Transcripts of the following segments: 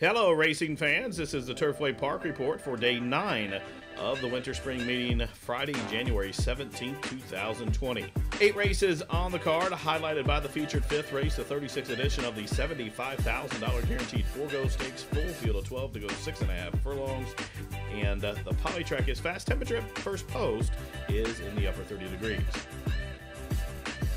Hello, racing fans. This is the Turfway Park Report for day nine of the Winter Spring Meeting, Friday, January 17th, 2020. Eight races on the card, highlighted by the featured fifth race, the 36th edition of the $75,000 guaranteed Forego stakes, full field of 12 to go six and a half furlongs. And uh, the polytrack is fast. Temperature at first post is in the upper 30 degrees.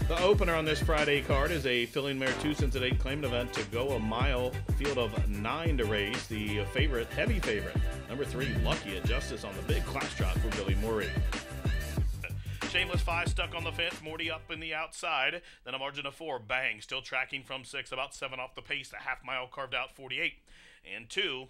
The opener on this Friday card is a filling mare two cents eight claimant event to go a mile, field of nine to race. The favorite, heavy favorite, number three, Lucky at Justice on the big class trot for Billy Murray. Shameless five stuck on the fence, Morty up in the outside. Then a margin of four, bang, still tracking from six, about seven off the pace. A half mile carved out 48. And two,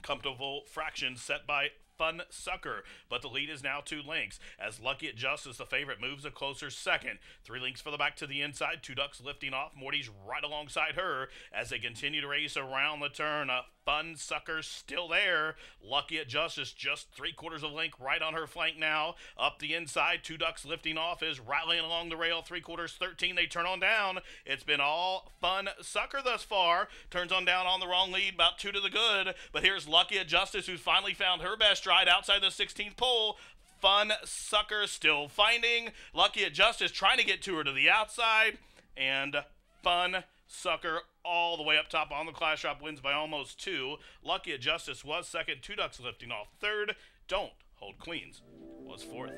comfortable fraction set by Fun Sucker, but the lead is now two lengths as Lucky at Justice, the favorite, moves a closer second. Three lengths for the back to the inside. Two ducks lifting off. Morty's right alongside her as they continue to race around the turn. A Fun Sucker still there. Lucky at Justice, just three quarters of length right on her flank now. Up the inside, two ducks lifting off is rattling along the rail. Three quarters, 13. They turn on down. It's been all Fun Sucker thus far. Turns on down on the wrong lead, about two to the good. But here's Lucky at Justice, who's finally found her best stride outside the 16th pole. Fun Sucker still finding. Lucky at Justice trying to get to her to the outside. And Fun Sucker all the way up top on the class drop wins by almost two. Lucky at Justice was second. Two ducks lifting off third. Don't hold Queens was fourth.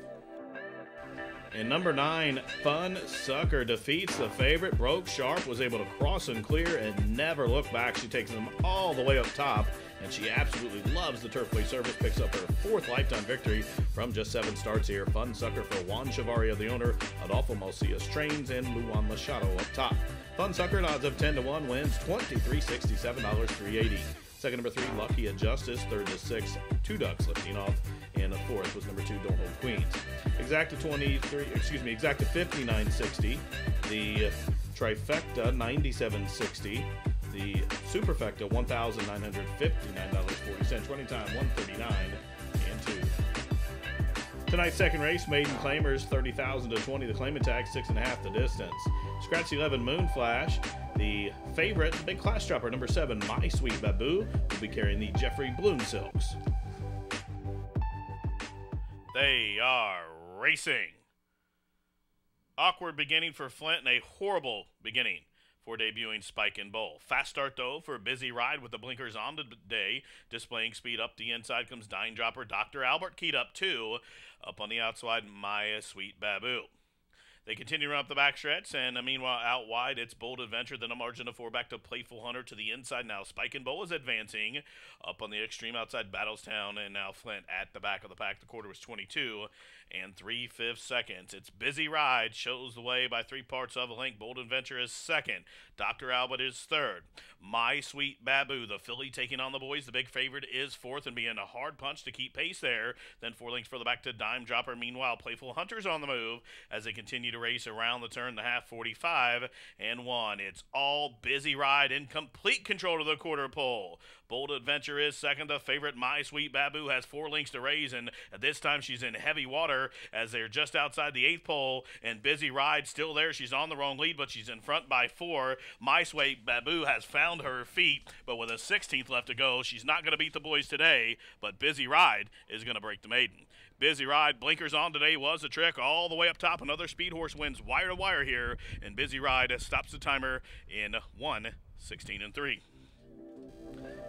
And number nine, Fun Sucker defeats the favorite. Broke Sharp was able to cross and clear and never look back. She takes them all the way up top, and she absolutely loves the Turfway service. Picks up her fourth lifetime victory from just seven starts here. Fun Sucker for Juan Chavaria, the owner. Adolfo Mosias trains and Luan Machado up top. Fun Sucker odds of 10 to 1 wins $23.67, 380. Second, number three, Lucky at Justice. Third to six, Two Ducks lifting off. And the fourth was number two, Don't Hold Queens. Exacta 23, excuse me, exacta 59.60. The trifecta 97.60. The superfecta $1,959.40. Running time 139 and 2. Tonight's second race, maiden claimers 30,000 to 20. The claimant tag six and a half the distance. Scratch 11 Moon Flash. The favorite, big class dropper, number seven, My Sweet Babu, will be carrying the Jeffrey Bloom Silks. They are racing. Awkward beginning for Flint and a horrible beginning for debuting Spike and Bowl. Fast start though for a busy ride with the blinkers on today, displaying speed up the inside comes Dime Dropper. Dr. Albert keyed up too. Up on the outside, Maya Sweet Babu. They continue to run up the backstretch, and uh, meanwhile, out wide, it's Bold Adventure, then a margin of four back to Playful Hunter to the inside. Now, Spike and Bowl is advancing up on the extreme outside Battlestown, and now Flint at the back of the pack. The quarter was 22 and three fifths seconds. It's Busy Ride shows the way by three parts of a length. Bold Adventure is second. Dr. Albert is third. My Sweet Babu, the filly taking on the boys. The big favorite is fourth and being a hard punch to keep pace there. Then four lengths the back to Dime Dropper. Meanwhile, Playful Hunter's on the move as they continue to race around the turn, the half 45 and one. It's all Busy Ride in complete control of the quarter pole. Bold Adventure is second. The favorite, My Sweet Babu, has four lengths to raise, and this time she's in heavy water as they're just outside the eighth pole. And Busy Ride still there. She's on the wrong lead, but she's in front by four. My Sweet Babu has found her feet, but with a 16th left to go, she's not going to beat the boys today. But Busy Ride is going to break the maiden. Busy Ride, blinkers on today was a trick all the way up top. Another speed horse wins wire to wire here, and Busy Ride stops the timer in 1 16 and 3.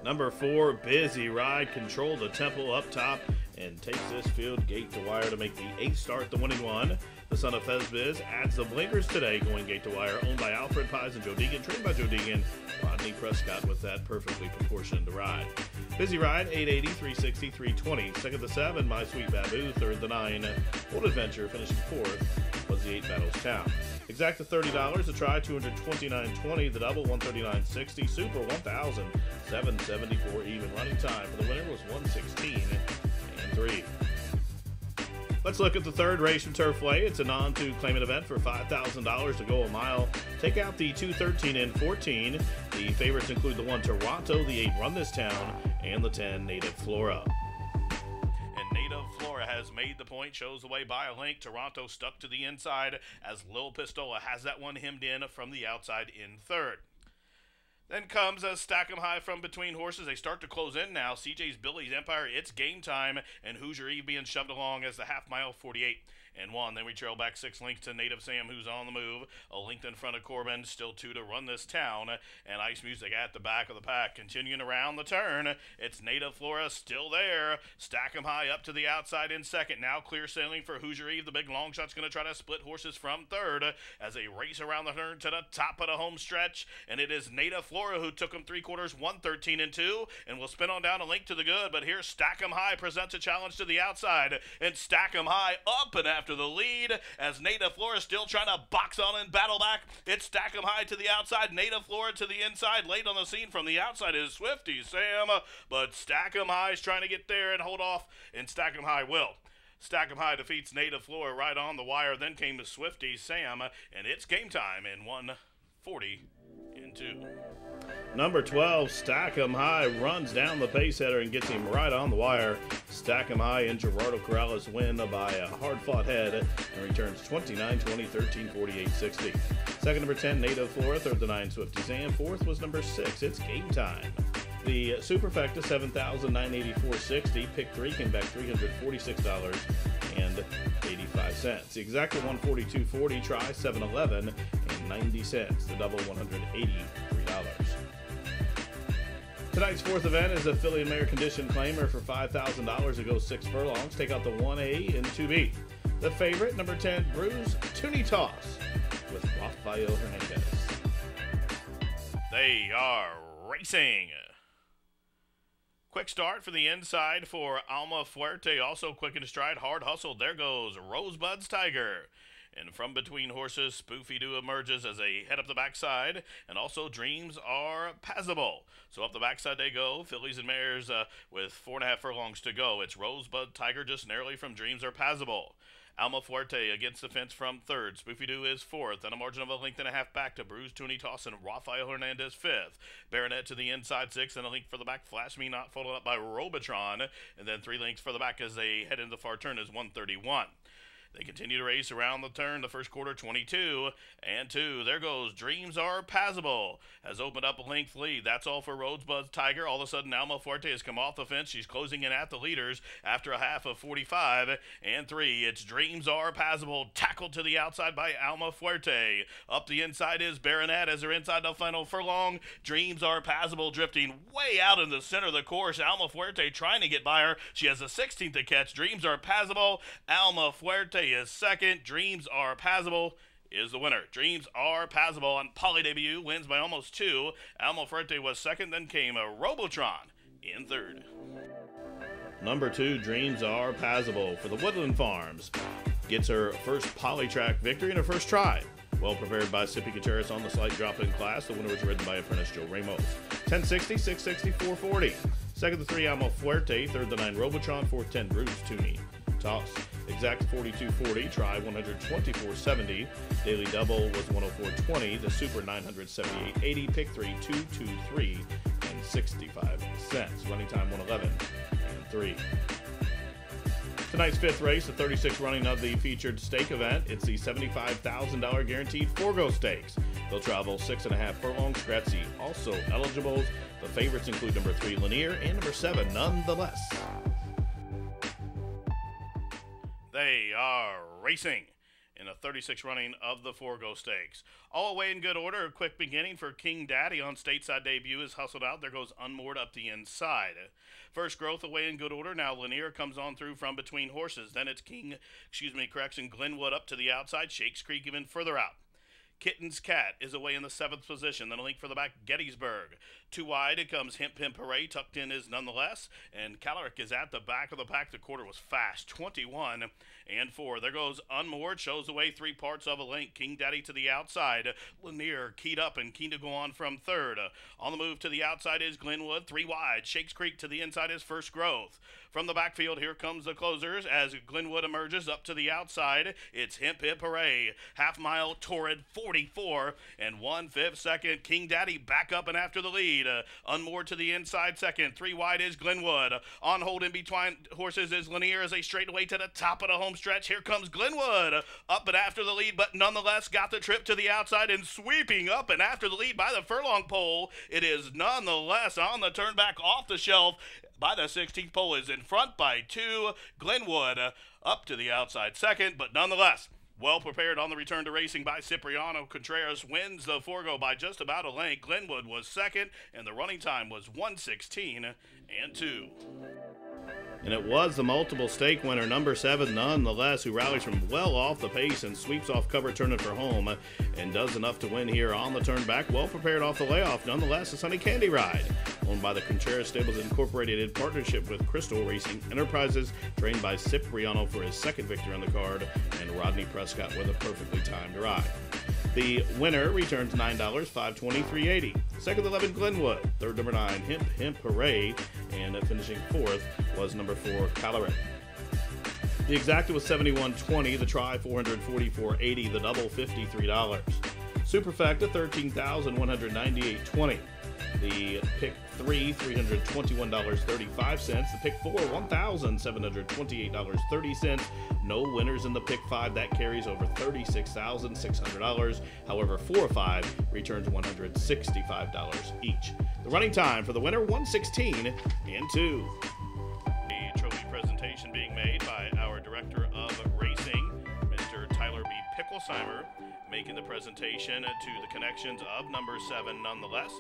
Number four, Busy Ride, control the tempo up top and takes this field gate to wire to make the eighth start the winning one. The son of Fed Biz adds the blinkers today, going gate to wire, owned by Alfred Pies and Joe Deegan, trained by Joe Deegan. Rodney Prescott with that perfectly proportioned ride. Busy Ride, 880, 360, 320. Second the seven, My Sweet Babu. Third the nine, Old Adventure. Finishing fourth was the eight Battles Town. Exacta $30, the try 229.20, the double 139.60, super 1,774 even. Running time for the winner was 116 and 3. Let's look at the third race from Turfway. It's a non two claimant event for $5,000 to go a mile. Take out the 213 and 14. The favorites include the 1 Toronto, the 8 Run This Town, and the 10 Native Flora. And Native Flora has made the point, shows the way by a link. Toronto stuck to the inside as Lil Pistola has that one hemmed in from the outside in third. Then comes a stack 'em high from between horses. They start to close in now. CJ's Billy's Empire. It's game time, and Hoosier Eve being shoved along as the half mile 48 and one. Then we trail back six lengths to Native Sam, who's on the move. A length in front of Corbin, still two to run this town. And Ice Music at the back of the pack. Continuing around the turn, it's Native Flora still there. Stack 'em high up to the outside in second. Now clear sailing for Hoosier Eve. The big long shot's going to try to split horses from third as they race around the turn to the top of the home stretch. And it is Native Flora who took them three quarters, 113 and two, and will spin on down a link to the good. But here, Stack 'em High presents a challenge to the outside, and Stack 'em High up and after the lead as Native Flora still trying to box on and battle back. It's Stack 'em High to the outside, Native Flora to the inside. Late on the scene from the outside is Swifty Sam, but Stack 'em High is trying to get there and hold off, and Stack 'em High will. Stack 'em High defeats Native Flora right on the wire. Then came the Swifty Sam, and it's game time in 140 and 2. Number 12, Stack 'em High, runs down the pace header and gets him right on the wire. Stack 'em High and Gerardo Corrales win by a hard fought head and returns 29 20, 13 48 60. Second, number 10, Native Flora. Third, the 9, Swifty Sam. Fourth was number 6. It's game time. The Superfecta, 7984.60. Pick 3 came back $346.85. The exacta 142.40, try 711 and 90 cents. The double $183. Tonight's fourth event is a and mare condition claimer for $5,000. It goes six furlongs. Take out the 1A and 2B. The favorite, number 10, Bruce Toonie Toss with Rafael Hernandez. They are racing. Quick start for the inside for Alma Fuerte. Also quick in stride, hard hustle. There goes Rosebud's Tiger. And from between horses, Spoofy Doo emerges as they head up the backside, and also Dreams are passable. So up the backside they go, fillies and mares uh, with four and a half furlongs to go. It's Rosebud Tiger just narrowly from Dreams are passable. Alma Fuerte against the fence from third. Spoofy Doo is fourth, and a margin of a length and a half back to Bruce Tooney Toss and Rafael Hernandez fifth. Baronet to the inside six, and a link for the back. Flash Me Not followed up by Robotron, and then three links for the back as they head into the far turn is 131. They continue to race around the turn. The first quarter, 22 and 2. There goes Dreams Are Passable. Has opened up a length lead. That's all for Rosebud's Tiger. All of a sudden, Alma Fuerte has come off the fence. She's closing in at the leaders after a half of 45 and 3. It's Dreams Are Passable. Tackled to the outside by Alma Fuerte. Up the inside is Baronet as they're inside the final furlong. Dreams Are Passable drifting way out in the center of the course. Alma Fuerte trying to get by her. She has a 16th to catch. Dreams Are Passable. Alma Fuerte is second. Dreams Are Passable is the winner. Dreams Are Passable on Poly debut wins by almost two. Alma Fuerte was second, then came a Robotron in third. Number two, Dreams Are Passable for the Woodland Farms. Gets her first Polytrack victory in her first try. Well prepared by Sippy Gutierrez on the slight drop in class. The winner was ridden by apprentice Joe Ramos. 1060, 660, 440. Second, the three Alma Fuerte. Third, the nine Robotron. Fourth, 10 Bruce Tooney. Toss. Exact 4240, try 12470. Daily double was 10420. The super 978.80. Pick 3 223 and 65 cents. Running time 111 and 3. Tonight's fifth race, the 36th running of the featured stake event. It's the $75,000 guaranteed Forego Stakes. They'll travel six and a half furlongs. Scratchy also eligibles. The favorites include number three Lanier and number seven, nonetheless. They are racing in a 36 running of the Forego Stakes. All away in good order. A quick beginning for King Daddy on stateside debut is hustled out. There goes unmoored up the inside. First growth away in good order. Now Lanier comes on through from between horses. Then it's King, excuse me, correction, Glenwood up to the outside. Shakes Creek even further out. Kitten's Cat is away in the seventh position. Then a link for the back, Gettysburg. Too wide, it comes Hemp Pimp Hooray. Tucked in is nonetheless. And Caloric is at the back of the pack. The quarter was fast, 21 and 4. There goes Unmoored, shows away three parts of a link. King Daddy to the outside. Lanier keyed up and keen to go on from third. On the move to the outside is Glenwood. Three wide. Shakes Creek to the inside is First Growth. From the backfield, here comes the closers as Glenwood emerges up to the outside. It's Hemp Hip Hooray. Half mile Torrid 44 and one fifth second. King Daddy back up and after the lead. Unmoored to the inside second. Three wide is Glenwood. On hold in between horses is Lanier as they straight away to the top of the home stretch. Here comes Glenwood up and after the lead, but nonetheless got the trip to the outside and sweeping up and after the lead by the furlong pole. It is nonetheless on the turn back off the shelf by the 16th pole is in front by two. Glenwood up to the outside second, but nonetheless well prepared on the return to racing by Cipriano Contreras wins the forego by just about a length. Glenwood was second, and the running time was 116 and 2. And it was the multiple stake winner, number seven, nonetheless, who rallies from well off the pace and sweeps off cover, turning for home, and does enough to win here on the turn back. Well prepared off the layoff, nonetheless, a Sunny Candy Ride, owned by the Contreras Stables Incorporated in partnership with Crystal Racing Enterprises, trained by Cipriano for his second victory on the card, and Rodney Prescott with a perfectly timed ride. The winner returns $9, 523.80. Second, 11, Glenwood. Third, number 9, Hemp Hemp Hooray. And finishing fourth was number 4, Caloret. The exacta was 71.20, the try 444.80, the double $53. Superfecta 13,198.20. The pick three, $321.35. The pick four, $1,728.30. No winners in the pick five. That carries over $36,600. However, four or five returns $165 each. The running time for the winner, 116 and 2. Presentation being made by our director of racing, Mr. Tyler B. Picklesimer, making the presentation to the connections of number seven nonetheless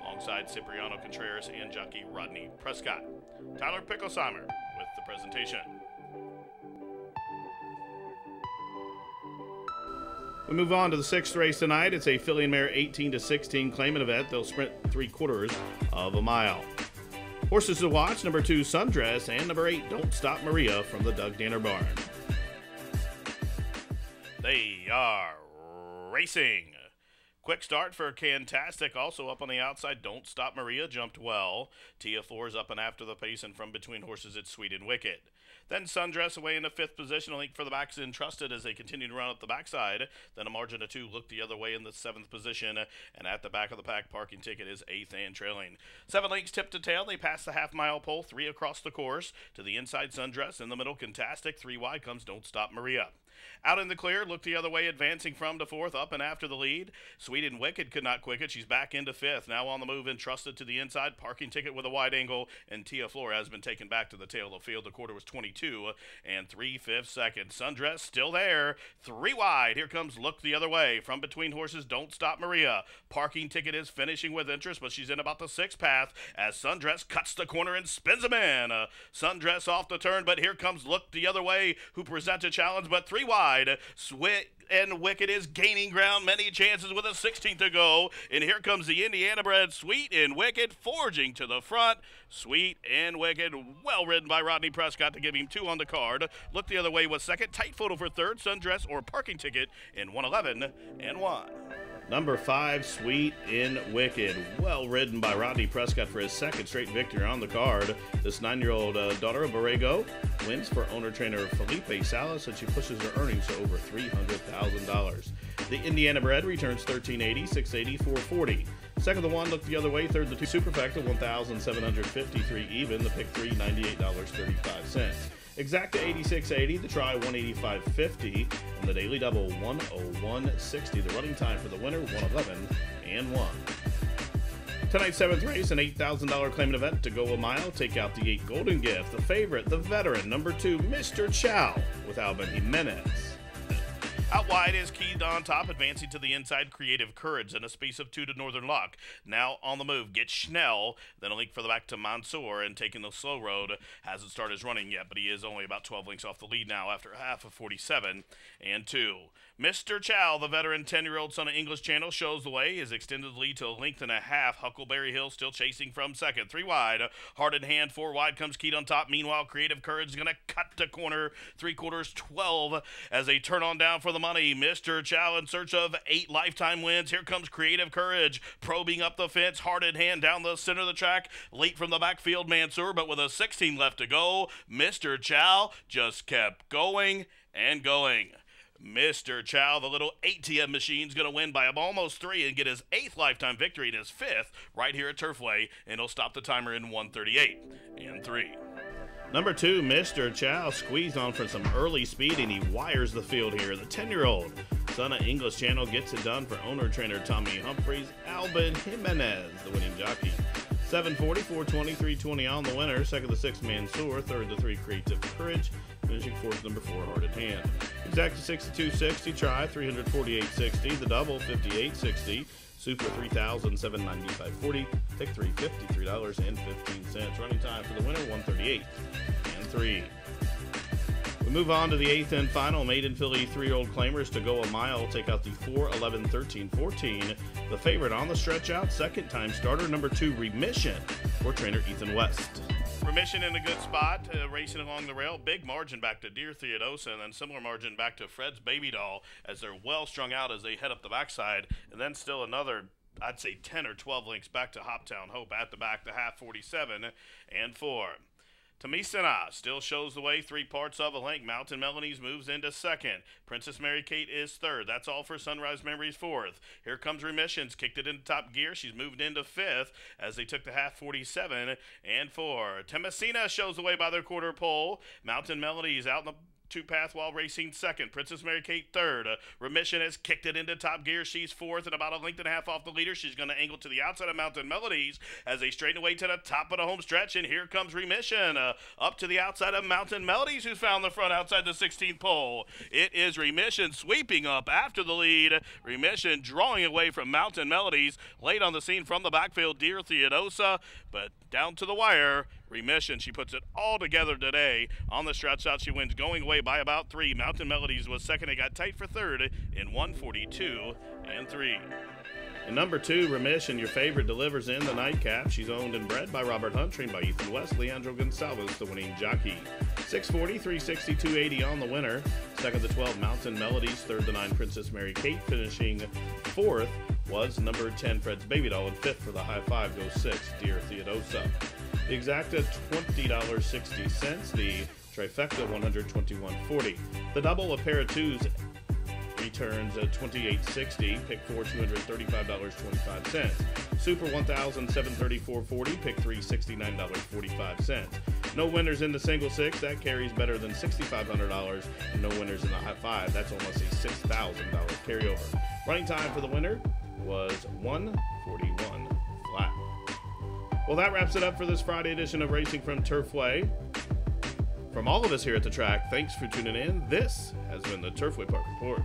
alongside Cipriano Contreras and jockey Rodney Prescott. Tyler Picklesimer with the presentation. We move on to the sixth race tonight. It's a filly and mare 18 to 16 claimant event. They'll sprint three quarters of a mile. Horses to watch number two, Sundress, and number eight, Don't Stop Maria from the Doug Danner Barn. They are racing. Quick start for Cantastic, also up on the outside. Don't Stop Maria jumped well. Tia Floors up and after the pace, and from between horses, it's Sweet and Wicked. Then Sundress away in the fifth position. A link for the backs entrusted as they continue to run up the backside. Then a margin of two look the other way in the seventh position. And at the back of the pack, parking ticket is eighth and trailing. Seven links tip to tail. They pass the half mile pole, three across the course. To the inside, Sundress. In the middle, Cantastic. Three wide comes Don't Stop Maria. Out in the clear, look the other way, advancing from to fourth, up and after the lead. Sweet and Wicked could not quick it. She's back into fifth. Now on the move, entrusted to the inside. Parking ticket with a wide angle, and Tia Flora has been taken back to the tail of the field. The quarter was 22 and three fifths seconds. Sundress still there. Three wide. Here comes Look the other way. From between horses, Don't Stop Maria. Parking ticket is finishing with interest, but she's in about the sixth path as Sundress cuts the corner and spins him in. Uh, Sundress off the turn, but here comes Look the other way, who presents a challenge, but three wide. Sweet and Wicked is gaining ground. Many chances with a 16th to go. And here comes the Indiana bred Sweet and Wicked forging to the front. Sweet and Wicked, well ridden by Rodney Prescott to give him two on the card. Look the other way was second. Tight photo for third. Sundress or parking ticket in 111 and 1. Number five, Sweet in Wicked. Well ridden by Rodney Prescott for his second straight victory on the card. This nine year old uh, daughter of Borrego wins for owner trainer Felipe Salas, and she pushes her earnings to over $300,000. The Indiana bred returns 1380, 680, 440. Second, the one looked the other way. Third, the two superfecta, 1,753 even. The pick three, $98.35. Exacta 86.80, the try 185.50, and the daily double 101.60. The running time for the winner 111 and 1. Tonight's seventh race, an $8,000 claimant event to go a mile. Take out the eight golden gift. The favorite, the veteran, number two, Mr. Chow, with Albin Jimenez. Out wide is Keyed on top, advancing to the inside. Creative Courage in a space of two to Northern Lock. Now on the move, gets Schnell. Then a link for the back to Mansour and taking the slow road. Hasn't started his running yet, but he is only about 12 links off the lead now after half of 47 and 2. Mr. Chow, the veteran 10 year old son of English Channel, shows the way. His extended lead to a length and a half. Huckleberry Hill still chasing from second. Three wide. Hard in hand. Four wide comes Keyed on top. Meanwhile, Creative Courage is going to cut to corner. Three quarters 12 as they turn on down for the money. Mr. Chow in search of eight lifetime wins. Here comes Creative Courage probing up the fence. Hard in hand down the center of the track. Late from the backfield, Mansour, but with a 16 left to go. Mr. Chow just kept going and going. Mr. Chow, the little ATM machine's going to win by almost three and get his eighth lifetime victory and his fifth right here at Turfway, and he'll stop the timer in 138 and three. Number two, Mr. Chow squeezed on for some early speed and he wires the field here. The 10 year old son of English Channel gets it done for owner trainer Tommy Humphreys. Albin Jimenez, the winning jockey. 740, 420, 320 on the winner. Second, the six man Soar. Third, the three Creative Courage. Finishing fourth, number four, Hard at Hand. Exacta 6260, try 348.60. The double 58.60. Super 3,795.40. Take 350, $3.15. Running time for the winner 138 and 3. We move on to the eighth and final maiden filly three year old claimers to go a mile. Take out the 4, 11, 13, 14. The favorite on the stretch out, second time starter, number two, Remission, for trainer Ethan West. Remission in a good spot, uh, racing along the rail. Big margin back to Dear Theodosa, and then similar margin back to Fred's Baby Doll as they're well strung out as they head up the backside. And then still another I'd say 10 or 12 links back to Hoptown Hope at the back, the half 47 and 4. Tamisana still shows the way, three parts of a link. Mountain Melodies moves into second. Princess Mary Kate is third. That's all for Sunrise Memories fourth. Here comes Remissions, kicked it into top gear. She's moved into fifth as they took the half 47 and four. Temasina shows the way by their quarter pole. Mountain Melodies out in the two path while racing second. Princess Mary Kate third. Uh, Remission has kicked it into top gear. She's fourth and about a length and a half off the leader. She's going to angle to the outside of Mountain Melodies as they straighten away to the top of the home stretch. And here comes Remission uh, up to the outside of Mountain Melodies, who's found the front outside the 16th pole. It is Remission sweeping up after the lead. Remission drawing away from Mountain Melodies. Late on the scene from the backfield, Dear Theodosa, but down to the wire. Remission, she puts it all together today. On the stretch out, she wins going away by about three. Mountain Melodies was second. It got tight for third in 142 and three. And number two, Remission, your favorite, delivers in the nightcap. She's owned and bred by Robert Hunt, trained by Ethan West. Leandro Gonzalez, the winning jockey. 640, 360, 280 on the winner. Second to 12, Mountain Melodies. Third to 9, Princess Mary Kate. Finishing fourth was number 10, Fred's Baby Doll. And fifth for the high five goes six, Dear Theodosa. The exacta $20.60. The trifecta 121.40. The double, a pair of twos, returns at 28.60. Pick four, $235.25. Super 1,734.40. Pick three, $69.45. No winners in the single six. That carries better than $6,500. And no winners in the high five. That's almost a $6,000 carryover. Running time for the winner was 141 flat. Well, that wraps it up for this Friday edition of Racing from Turfway. From all of us here at the track, thanks for tuning in. This has been the Turfway Park Report.